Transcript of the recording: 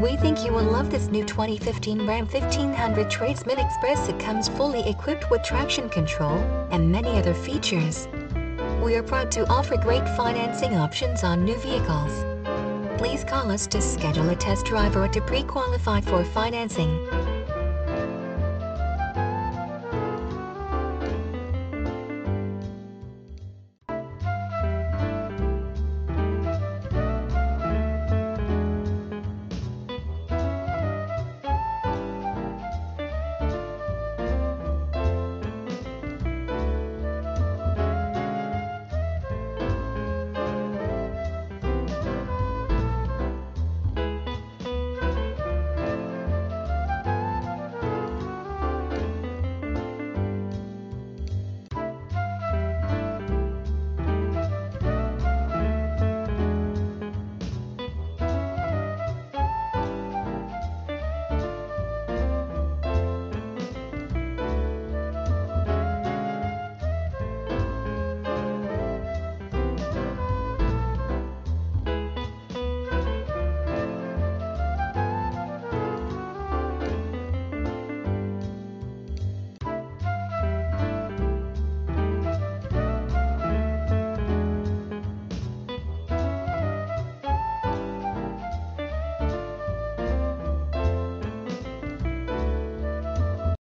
We think you will love this new 2015 Ram 1500 Tradesman Express. It comes fully equipped with traction control and many other features. We are proud to offer great financing options on new vehicles. Please call us to schedule a test drive or to pre-qualify for financing.